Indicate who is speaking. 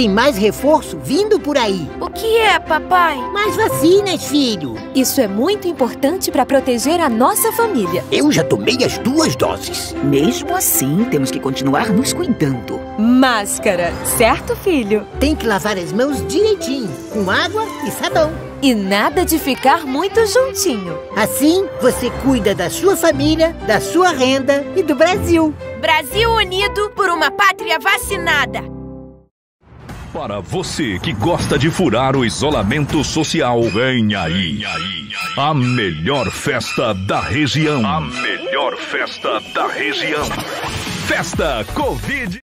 Speaker 1: tem mais reforço vindo por aí.
Speaker 2: O que é, papai?
Speaker 1: Mais vacinas, filho.
Speaker 3: Isso é muito importante para proteger a nossa família.
Speaker 4: Eu já tomei as duas doses.
Speaker 5: Mesmo assim, temos que continuar nos cuidando.
Speaker 3: Máscara, certo, filho?
Speaker 1: Tem que lavar as mãos direitinho, com água e sabão.
Speaker 3: E nada de ficar muito juntinho.
Speaker 1: Assim, você cuida da sua família, da sua renda e do Brasil.
Speaker 2: Brasil unido por uma pátria vacinada.
Speaker 6: Para você que gosta de furar o isolamento social, vem aí. A melhor festa da região. A melhor festa da região. Festa Covid.